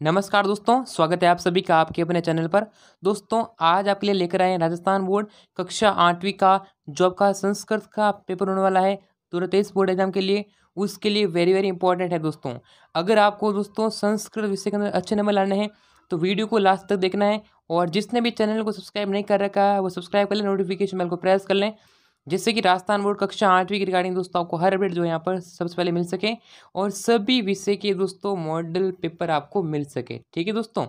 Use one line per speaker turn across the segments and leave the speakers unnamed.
नमस्कार दोस्तों, स्वागत है आप सभी का आपके अपने चैनल पर। दोस्तों, आज आपके लिए लेकर आए हैं राजस्थान बोर्ड कक्षा आठवीं का, जो आपका संस्कृत का पेपर होने वाला है दो बोर्ड एग्ज़ाम के लिए। उसके लिए वेरी वेरी इंपॉर्टेंट है दोस्तों। अगर आपको दोस्तों संस्कृत विषय के अंदर अच्छे नंबर लाने हैं तो वीडियो को लास्ट तक देखना है और जिसने भी चैनल को सब्सक्राइब नहीं कर रखा है, वो सब्सक्राइब कर लें नोटिफिकेशन बेल को प्रेस कर लें जिससे कि राजस्थान बोर्ड कक्षा आठवीं की रिगार्डिंग दोस्तों आपको हर अपडेट जो है यहाँ पर सबसे पहले मिल सके और सभी विषय के दोस्तों मॉडल पेपर आपको मिल सके। ठीक है दोस्तों?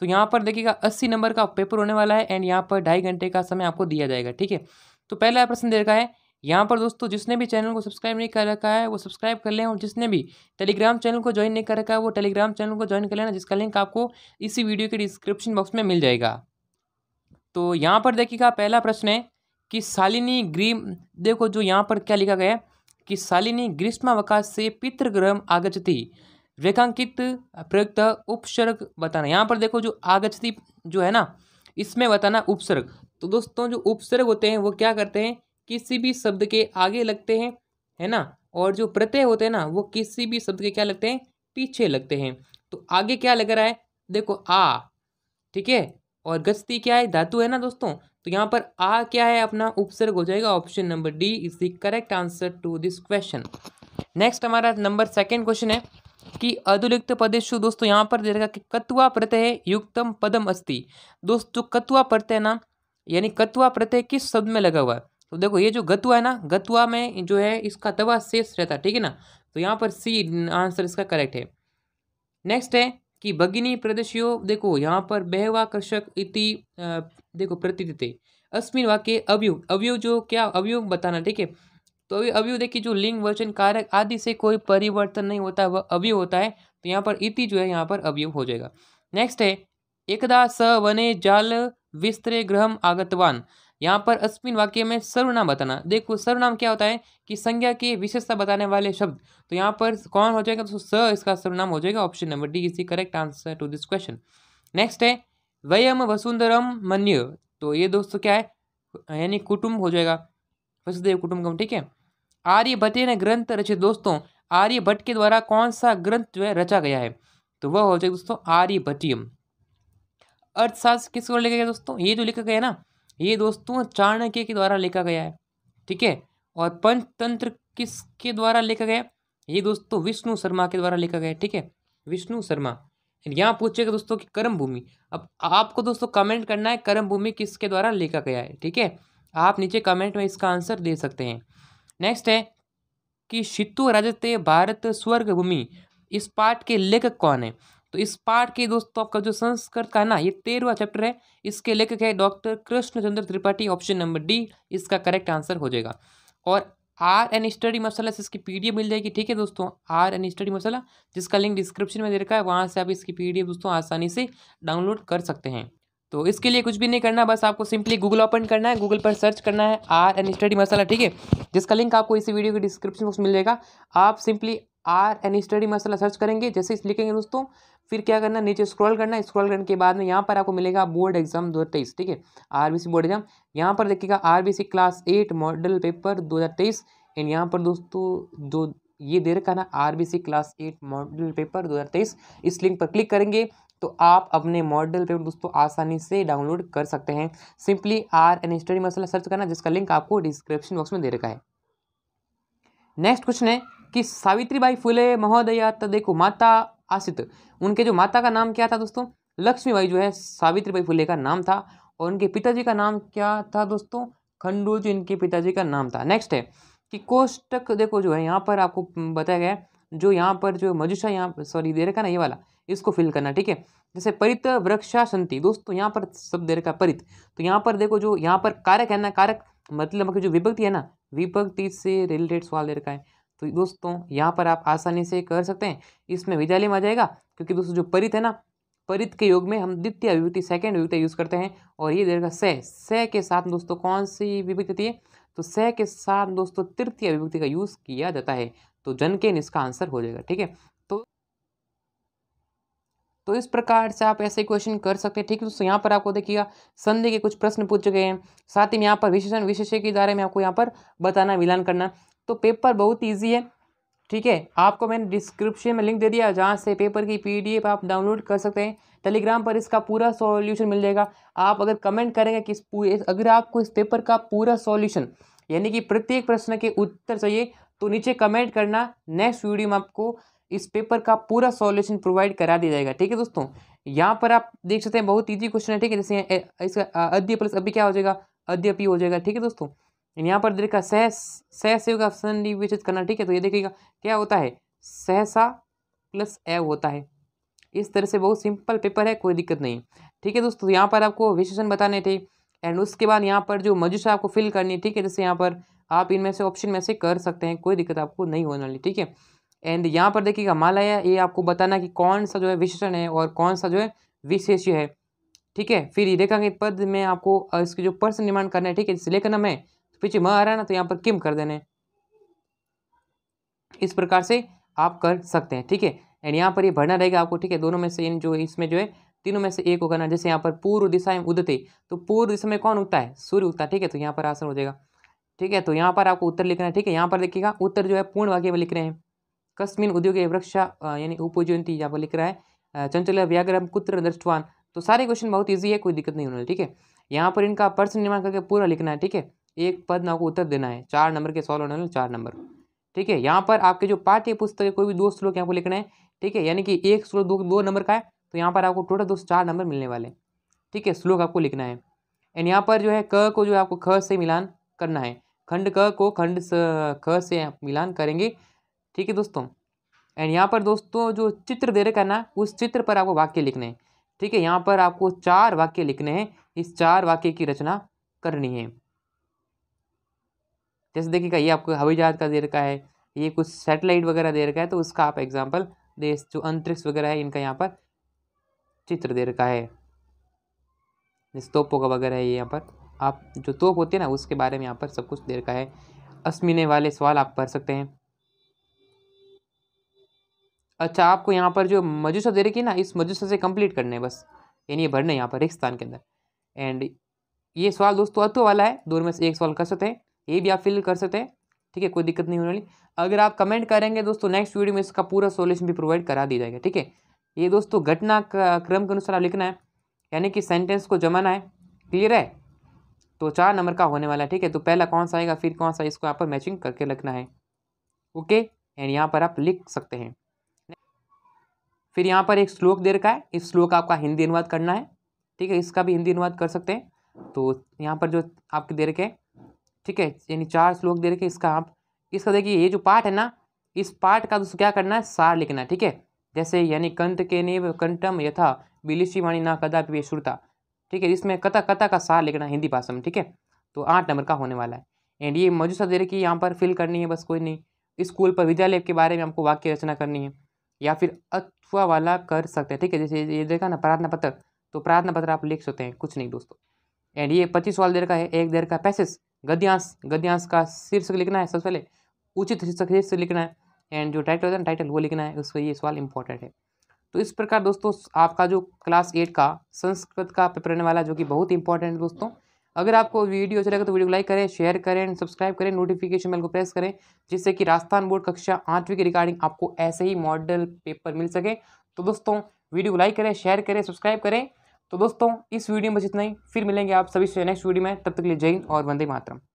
तो यहाँ पर देखिएगा, अस्सी नंबर का पेपर होने वाला है एंड यहाँ पर ढाई घंटे का समय आपको दिया जाएगा। ठीक है? तो पहला प्रश्न दे रखा है, यहाँ पर दोस्तों जिसने भी चैनल को सब्सक्राइब नहीं कर रखा है, वो सब्सक्राइब कर लें और जिसने भी टेलीग्राम चैनल को ज्वाइन नहीं कर रखा है, वो टेलीग्राम चैनल को ज्वाइन कर लेना, जिसका लिंक आपको इसी वीडियो के डिस्क्रिप्शन बॉक्स में मिल जाएगा। तो यहाँ पर देखिएगा, पहला प्रश्न है कि शालिनी ग्रीम, देखो जो यहाँ पर क्या लिखा गया है, कि शालिनी ग्रीष्मावकाश से पितृग्रह आगचती रेखांकित प्रयुक्त उपसर्ग बताना। यहाँ पर देखो जो आगचती जो है ना, इसमें बताना उपसर्ग। तो दोस्तों, जो उपसर्ग होते हैं, वो क्या करते हैं, किसी भी शब्द के आगे लगते हैं, है ना? और जो प्रत्यय होते हैं ना, वो किसी भी शब्द के क्या लगते हैं, पीछे लगते हैं। तो आगे क्या लग रहा है, देखो आ, ठीक है? और गस्ती क्या है? धातु है ना दोस्तों? तो यहाँ पर आ क्या है अपना? उपसर्ग हो जाएगा option number D is the correct answer to this question next हमारा नंबर सेकेंड क्वेश्चन है कि अधुलिक्त पदेशु दोस्तों, यहाँ पर दे रखा कि कत्वा प्रत्यय युक्तम पदम अस्ति। दोस्तों कत्वा प्रत्यय ना? यानी कत्वा प्रत्यय किस शब्द में लगा हुआ है? तो देखो, ये जो गतुआ है ना, गतुआ में जो है इसका तवा शेष रहता है ठीक है ना? तो यहाँ पर सी आंसर इसका करेक्ट है। नेक्स्ट है कि भगिनी प्रदेशियो, देखो, यहाँ पर बेहवाकर्षक इति देखो, प्रतिदिते। अस्मिन वाक्य अवयव अवयव जो, क्या अवयव बताना ठीक है? तो अभी अवयव देखिए, जो लिंग, वचन, कारक आदि से कोई परिवर्तन नहीं होता, वह अवयव होता है तो यहाँ पर इति जो है, यहाँ पर अवयव हो जाएगा। नेक्स्ट है, एकदा स वने जाल विस्तरे ग्रह आगतवान। यहाँ पर अस्मिन वाक्य में सर्वनाम बताना। देखो, सर्वनाम क्या होता है कि संज्ञा की विशेषता बताने वाले शब्द। तो यहाँ पर कौन हो जाएगा? तो स इसका सर्वनाम हो जाएगा option number D is the correct answer to this question next है, वयम वसुंधरम मन्य। तो ये दोस्तों क्या है? यानी कुटुंब हो जाएगा। वसुदेव कुटुंबकम ठीक है? आर्य भट्टे ने ग्रंथ रचे दोस्तों, आर्यभट्ट के द्वारा कौन सा ग्रंथ जो है रचा गया है? तो वह हो जाएगा दोस्तों आर्य भट्टियम अर्थशास्त्र किसको लिखा गया दोस्तों? ये जो लिखा गया ना ये दोस्तों चाणक्य के द्वारा लिखा गया है, ठीक है? और पंचतंत्र किसके द्वारा लिखा गया ये दोस्तों विष्णु शर्मा के द्वारा लिखा गया ठीक है? विष्णु शर्मा। यहाँ पूछेगा दोस्तों कि कर्म भूमि, अब आपको दोस्तों कमेंट करना है कर्म भूमि किसके द्वारा लिखा गया है, ठीक है? आप नीचे कमेंट में इसका आंसर दे सकते हैं। नेक्स्ट है कि शितु राजते भारत स्वर्ग भूमि, इस पाठ के लेखक कौन है? तो इस पाठ के दोस्तों, आपका जो संस्कृत का है ना, ये तेरहवा चैप्टर है, इसके लेखक है doctor Krishnachandra Tripathi option number D इसका करेक्ट आंसर हो जाएगा। और आर एन स्टडी मसाला से इसकी पीडीएफ मिल जाएगी, ठीक है दोस्तों? आर एन स्टडी मसाला, जिसका लिंक डिस्क्रिप्शन में दे रखा है, वहाँ से आप इसकी पीडीएफ दोस्तों, आसानी से डाउनलोड कर सकते हैं। तो इसके लिए कुछ भी नहीं करना, बस आपको सिंपली गूगल ओपन करना है गूगल पर सर्च करना है आर एन स्टडी मसाला, ठीक है? जिसका लिंक आपको इसी वीडियो के डिस्क्रिप्शन बॉक्स मिल जाएगा। आप simply R N study masala search करेंगे, जैसे इस लिखेंगे दोस्तों, फिर क्या करना नीचे स्क्रॉल करना स्क्रॉल करने के बाद में यहाँ पर आपको मिलेगा बोर्ड एग्ज़ाम दो ठीक है? आरबीसी बोर्ड एग्ज़ाम यहाँ पर देखिएगा RBC class eight model paper दो हज़ार तेईस। एंड यहाँ पर दोस्तों, जो ये दे रखा ना RBC class eight model paper दो हज़ार तेईस, इस लिंक पर क्लिक करेंगे तो आप अपने मॉडल पेपर दोस्तों आसानी से डाउनलोड कर सकते हैं। Simply R N study masala search करना, जिसका लिंक आपको डिस्क्रिप्शन बॉक्स में दे रखा है। नेक्स्ट क्वेश्चन है कि सावित्रीबाई फुले, महोदया देखो माता आसित। उनके जो माता का नाम क्या था दोस्तों? लक्ष्मीबाई जो है, सावित्रीबाई फुले का नाम था। और उनके पिताजी का नाम क्या था दोस्तों? खंडूज इनके पिताजी का नाम था। नेक्स्ट है कि कोष्टक, देखो जो है, यहाँ पर आपको बताया गया जो यहाँ पर जो मजुषा यहाँ सॉरी दे रखा ना ये वाला, इसको फिल करना, ठीक है? जैसे परित वृक्षा संति, दोस्तों, यहाँ पर सब दे रखा परित। तो यहाँ पर देखो जो, यहाँ पर कारक है ना, कारक मतलब जो विभक्ति है ना, विभक्ति से रिलेटेड सवाल दे रखा है। तो दोस्तों, यहाँ पर आप आसानी से कर सकते हैं। इसमें विजालिम आ जाएगा, क्योंकि दोस्तों, जो परित है ना, परित के योग में हम द्वितीय विभूति, सेकेंड विभूति यूज़ करते हैं, और ये देगा सह। सह के साथ दोस्तों, कौन सी विभक्ति है? तो सह के साथ दोस्तों, तृतीय विभूति का यूज़ किया जाता है। तो जन के इसका आंसर हो जाएगा, ठीक है? तो इस प्रकार से आप ऐसे क्वेश्चन कर सकते हैं। ठीक है दोस्तों, यहाँ पर आपको देखिएगा, संधि के कुछ प्रश्न पूछ गए हैं। साथ ही में यहाँ पर विशेषण विशेष के बारे में आपको यहाँ पर बताना, मिलान करना। तो पेपर बहुत ईजी है। ठीक है, आपको मैंने डिस्क्रिप्शन में लिंक दे दिया, जहाँ से पेपर की पीडीएफ आप डाउनलोड कर सकते हैं। टेलीग्राम पर इसका पूरा सॉल्यूशन मिल जाएगा। आप अगर कमेंट करेंगे कि इस पूरे अगर आपको इस पेपर का पूरा सॉल्यूशन यानी कि प्रत्येक प्रश्न के उत्तर चाहिए तो नीचे कमेंट करना। नेक्स्ट वीडियो में आपको इस पेपर का पूरा सॉल्यूशन प्रोवाइड करा दिया जाएगा। ठीक है दोस्तों? यहाँ पर आप देख सकते हैं, बहुत ईजी क्वेश्चन है, ठीक है? जैसे इसका अद्य प्लस अभी क्या हो जाएगा? अद्यपी हो जाएगा, ठीक है दोस्तों? यहाँ पर देखा सह सह का सन्निवेचित करना, ठीक है? तो ये देखिएगा, क्या होता है? सहसा प्लस एव होता है। इस तरह से बहुत सिंपल पेपर है, कोई दिक्कत नहीं। ठीक है दोस्तों, यहाँ पर आपको विशेषण बताने थे। एंड उसके बाद यहाँ पर जो मजुसा आपको फिल करनी है ठीक है? जैसे यहाँ पर आप इनमें से ऑप्शन में से कर सकते हैं, कोई दिक्कत आपको नहीं होने वाली, ठीक है? एंड यहाँ पर देखिएगा मालया ये आपको बताना कि कौन सा जो है विशेषण है और कौन सा जो है विशेष्य है। ठीक है, फिर ये देखेंगे, पद में आपको इसके जो पर्सन निर्माण करना है, ठीक है, जैसे लेखन में तो पीछे म आ रहा है ना तो यहाँ पर किम कर देने इस प्रकार से आप कर सकते हैं, ठीक है। एंड यहाँ पर ये भरना रहेगा आपको, ठीक है, दोनों में से, इन जो, इसमें जो है, तीनों में से एक को करना जैसे यहाँ पर पूर्व दिशा में उदते तो पूर्व दिशा में कौन उगता है? सूर्य उगता है, ठीक है तो यहाँ पर आसन हो जाएगा। ठीक है तो यहाँ पर आपको उत्तर लिखना है, ठीक है। यहाँ पर देखिएगा, उत्तर जो है पूर्ण वाक्य में लिख रहे हैं। कस्मिन उद्योग वृक्षा यानी उपजयंती यहाँ पर लिख रहा है चंचल व्याग्रम कुत्र दृष्टवान। तो सारे क्वेश्चन बहुत ईजी है, कोई दिक्कत नहीं होने ठीक है? यहाँ पर इनका पर्सन निर्माण करके पूरा लिखना है, ठीक है? एक पद ना को उत्तर देना है, चार नंबर के सॉल्व होने वाले चार नंबर। ठीक है? यहाँ पर आपके जो पाठ्य पुस्तक है, कोई भी दो श्लोक यहाँ पर लिखना है, ठीक है? यानी कि एक श्लोक दो दो नंबर का है तो यहाँ पर आपको टोटल दो चार नंबर मिलने वाले ठीक है? श्लोक आपको लिखना है। एंड यहाँ पर जो है, क को जो है आपको ख से मिलान करना है। खंड क को खंड ख से मिलान करेंगे। ठीक है दोस्तों? एंड यहाँ पर दोस्तों जो चित्र दे रखा है ना, उस चित्र पर आपको वाक्य लिखने हैं। ठीक है, यहाँ पर आपको चार वाक्य लिखने हैं। इस चार वाक्य की रचना करनी है। जैसे देखिएगा, ये आपको हवाई जहाज़ का दे रखा है, ये कुछ सैटेलाइट वगैरह दे रखा है तो उसका आप एग्ज़ाम्पल दे। जो अंतरिक्ष वगैरह है, इनका यहाँ पर चित्र दे रखा है। जिस तोपों का वगैरह है ये यहाँ पर। आप जो तोप होते हैं ना, उसके बारे में यहाँ पर सब कुछ दे रखा है। अस्मिने वाले सवाल आप पढ़ सकते हैं। अच्छा आपको यहाँ पर जो मजुसा दे रखी है ना, इस मजुसा से कंप्लीट करने है बस। यानी ये भरने यहाँ पर रेगिस्तान के अंदर। एंड ये सवाल दोस्तों अत्व वाला है दोनों में से एक सवाल कर सकते हैं, ये भी आप फिल कर सकते हैं, ठीक है, कोई दिक्कत नहीं होने वाली। अगर आप कमेंट करेंगे दोस्तों नेक्स्ट वीडियो में इसका पूरा सोल्यूशन भी प्रोवाइड करा दिया जाएगा, ठीक है? ये दोस्तों घटना क्रम के अनुसार लिखना है, यानी कि सेंटेंस को जमाना है क्लियर है? तो चार नंबर का होने वाला है, ठीक है? तो पहला कौन सा आएगा, फिर कौन सा इसको यहाँ पर मैचिंग करके लिखना है ओके एंड यहाँ पर आप लिख सकते हैं। फिर यहाँ पर एक श्लोक दे रखा है। इस श्लोक आपका हिंदी अनुवाद करना है। ठीक है, इसका भी हिंदी अनुवाद कर सकते हैं। तो यहाँ पर जो आपके दे रखे ठीक है, यानी चार श्लोक दे रखे इसका आप। इसका देखिए, ये जो पाठ है ना, इस पाठ का दोस्तों क्या करना है? सार लिखना है, ठीक है? जैसे यानी कंत के नेव कंठम यथा बिलिशी वाणी ना कदापि श्रुता ठीक है, इसमें कथा कथा का सार लिखना हिंदी भाषा में, ठीक है? तो आठ नंबर का होने वाला है। एंड ये मौजूदा दे रखी है, यहाँ पर फिल करनी है बस कोई नहीं। स्कूल पर विद्यालय के बारे में हमको वाक्य रचना करनी है। या फिर अथवा वाला कर सकते हैं। ठीक है, जैसे ये देखा ना, प्रार्थना पत्र। तो प्रार्थना पत्र आप लिख सकते हैं, कुछ नहीं दोस्तों। एंड ये पच्चीस सवाल देर का है, एक देर का पैसेज गद्यांश गद्यांश का शीर्षक लिखना है सबसे पहले। उचित शीर्षक शीर्षक लिखना है। एंड जो टाइटल होता है टाइटल वो लिखना है उसका ये सवाल इंपॉर्टेंट है। तो इस प्रकार दोस्तों, आपका जो क्लास एट का, संस्कृत का पेपर रहने वाला जो कि बहुत इंपॉर्टेंट है दोस्तों। अगर आपको वीडियो अच्छा लगे तो वीडियो को लाइक करें, शेयर करें सब्सक्राइब करें नोटिफिकेशन बेल को प्रेस करें, जिससे कि राजस्थान बोर्ड कक्षा आठवीं के रिगार्डिंग आपको ऐसे ही मॉडल पेपर मिल सके। तो दोस्तों, वीडियो को लाइक करें शेयर करें सब्सक्राइब करें। तो दोस्तों, इस वीडियो में बस इतना ही। फिर मिलेंगे आप सभी से नेक्स्ट वीडियो में। तब तक के लिए जय हिंद और वंदे मातरम।